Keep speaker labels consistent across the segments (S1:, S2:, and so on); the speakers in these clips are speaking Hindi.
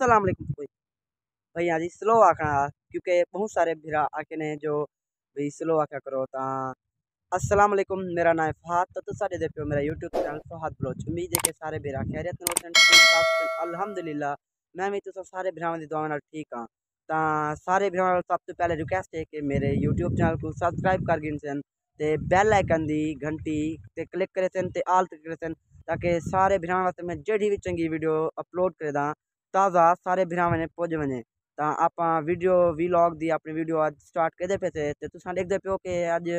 S1: भाई। हाँ जी, स्लो आखना क्योंकि बहुत सारे भिरा आके ने जो भाई स्लो आख्या करो तो। असलम मेरा नाम फहद तो तुसा देखो मेरा यूट्यूब चैनल फहद बलोच उम्मीद है कि सारे भिरा खैरियत ठीक अल्हम्दुलिल्लाह, मैं भी तुसा सारे भिरावां दी दुआ ठीक हाँ तो सारे भिरावां सब तो पहले रिक्वेस्ट है कि मेरे यूट्यूब चैनल को सबसक्राइब कर गिन सन, ते बेल आइकन की घंटी ते क्लिक करे सन, ते आल करे सन, ताकि सारे भिरावां वास्ते मैं जेड़ी भी चंकी वीडियो अपलोड करे दा ਤਾਜ਼ਾ ਸਾਰੇ ਭਰਾਵਾਂ ਨੇ ਪੁੱਜ ਵਣੇ ਤਾਂ ਆਪਾਂ ਵੀਡੀਓ ਵੀਲੌਗ ਦੀ ਆਪਣੀ ਵੀਡੀਓ ਅੱਜ ਸਟਾਰਟ ਕਰਦੇ ਪਏ ਤੇ ਤੇ ਤੁਸੀਂ ਦੇਖਦੇ ਪਿਓ ਕਿ ਅੱਜ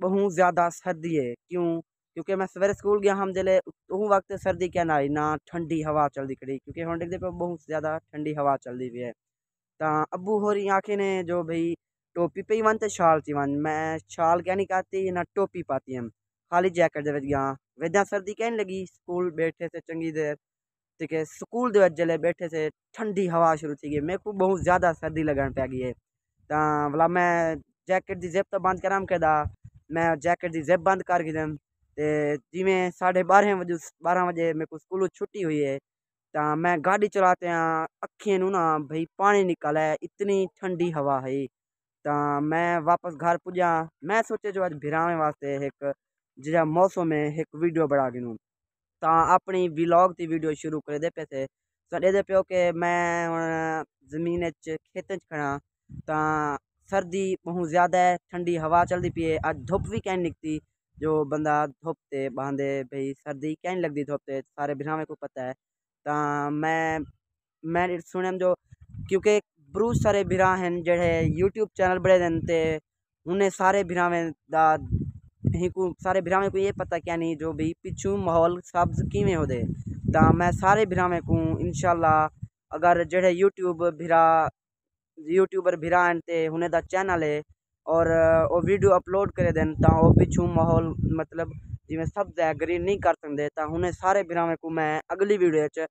S1: बहुत ज़्यादा सर्दी है क्यों क्योंकि मैं सवेरे स्कूल गया हम जले वो वक्त सर्दी क्या ना आई ना ठंडी हवा चलती खड़ी क्योंकि हम देखते पे बहुत ज़्यादा ठंडी हवा चलती हुई है तो अबू हो रही आँखें ने जो भाई टोपी पे ही वन तो शाल थी वन मैं शाल क्या नहीं कहती ना टोपी पाती हम खाली जैकेट दे गया वेदा सर्दी क्या नहीं लगी स्कूल बैठे थे चंगी देर ठीक है, स्कूल के जले बैठे थे ठंडी हवा शुरू थी मेरे को बहुत ज़्यादा सर्दी लगन पै गई है। तो भला मैं जैकेट की जिप तो बंद करा कहदा मैं जैकेट की जिप बंद कर गई तो जिमें साढ़े बारह बजे बारह बजे मेरे को स्कूलों छुट्टी हुई है तो मैं गाड़ी चलाते हैं नू ना भाई पानी निकल है इतनी ठंडी हवा है। तो मैं वापस घर पुजा मैं सोचे जो अज भिरावे वास्ते एक जिजा मौसम है एक वीडियो बना गिनूँ ਤਾਂ ਆਪਣੀ ਵਲੌਗ ਦੀ ਵੀਡੀਓ ਸ਼ੁਰੂ ਕਰਦੇ ਪਏ ਤੇ ਸਾਡੇ ਦੇ ਪਿਓ ਕਿ ਮੈਂ ਹੁਣ ਜ਼ਮੀਨ ਵਿੱਚ ਖੇਤਾਂ 'ਚ ਖੜਾ ਤਾਂ सर्दी बहुत ज़्यादा है ठंडी हवा चलती पी है अज धुप भी कैन निकती जो बंदा धुप ते बांधे भाई सर्दी कैन लगती धुप ते सारे बिरावे को पता है तो मैं मैं सुने जो क्योंकि बहुत सारे बिरा हैं जेह्ड़े यूट्यूब चैनल बड़े दिन ते उन्हें सारे बिरावें दा ही को सारे भरावे को ये पता क्या नहीं, जो भी पिछू माहौल सब्ज किमें होते तो मैं सारे भरावे को इनशाला अगर जेड़े यूट्यूब भिरा यूट्यूबर भिरा ते उन्हें दा चैनल है और वो वीडियो अपलोड करे देन तो वो पिछू माहौल मतलब जिमें सब्ज है ग्रीन नहीं कर सकते तो उन्हें सारे भरावे को मैं अगली वीडियो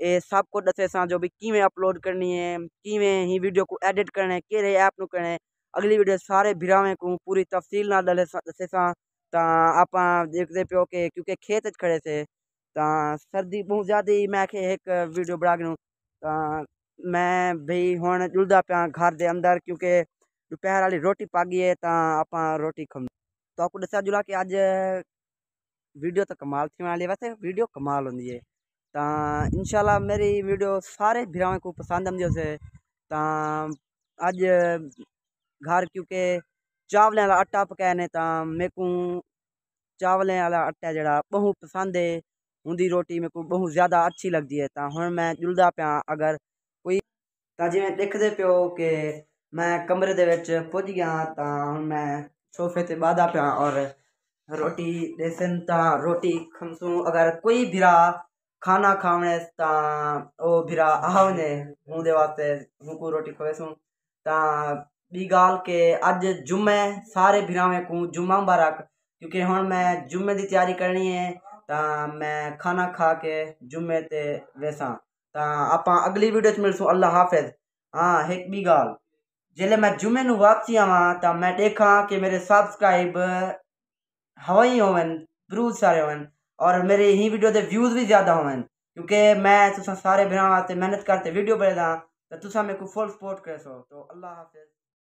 S1: ये सबको दसे सा, जो भी किमें अपलोड करनी है किमें ही वीडियो को एडिट कि ऐप करना है, अगली वीडियो सारे भरावे को पूरी तफसील ना दले दसे सा। ਤਾਂ ਆਪਾਂ ਦੇਖਦੇ ਪਿਓ ਕਿ ਕਿਉਂਕਿ ਖੇਤ 'ਚ ਖੜੇ ਸੇ ਤਾਂ ਸਰਦੀ ਬਹੁਤ ਜ਼ਿਆਦਾ ਮੈਂ ਕਿ ਇੱਕ ਵੀਡੀਓ ਬਣਾ ਕੇ ਨੂੰ ਤਾਂ ਮੈਂ ਭਈ ਹੁਣ ਜੁਲਦਾ ਪਿਆ ਘਰ ਦੇ ਅੰਦਰ ਕਿਉਂਕਿ ਦੁਪਹਿਰ ਵਾਲੀ ਰੋਟੀ ਪਾ ਗਈ ਹੈ ਤਾਂ ਆਪਾਂ ਰੋਟੀ ਖਮ ਤਾਂ ਆਪਕੋ ਦੱਸਿਆ ਜੁਲਾ ਕਿ ਅੱਜ ਵੀਡੀਓ ਤਾਂ ਕਮਾਲ ਥੀ ਵਾਲੀ ਵੈਸੇ ਵੀਡੀਓ ਕਮਾਲ ਹੁੰਦੀ ਹੈ ਤਾਂ ਇਨਸ਼ਾਅੱਲਾ ਮੇਰੀ ਵੀਡੀਓ ਸਾਰੇ ਭਰਾਵਾਂ को पसंद आती है ਤਾਂ ਅੱਜ घर क्योंकि चावलें वाला आटा पकाया ने तो मेरे को चावलें वाला आटा जरा बहुत पसंद है उनकी रोटी मेरे को बहुत ज़्यादा अच्छी लगती है तो हूँ मैं जुलदा पाया अगर कोई तो जिमें देखते प्यो कि मैं कमरे के पुज गया तो हूँ मैं सोफे से बाधा पाया और रोटी देसन ता रोटी खमसू अगर कोई भिरा खाना खावने ता ओ भिरा आवने उनके वास्ते उनको रोटी खवेसूँ ता बी गाल के अज जुम्मे सारे भिरावें को जुम्मा मुबारक। क्योंकि हम मैं जुम्मे की तैयारी करनी है तो मैं खाना खा के जुम्मे ते वेसा। तो आप अगली वीडियो मिलसूँ। अल्लाह हाफिज। हाँ एक बी गाल। ज़िले मैं जुम्मे नु वापसी आवा तो मैं देखा कि मेरे सब्सक्राइब हवाई होवन बहुत सारे होवन, और मेरे ही वीडियो के व्यूज़ भी ज़्यादा होवन। क्योंकि मैं तुसा सारे भरा मेहनत करते वीडियो बनादा तो तुसा मेरे को फुल सपोर्ट करे सो तो अल्लाह हाफिज।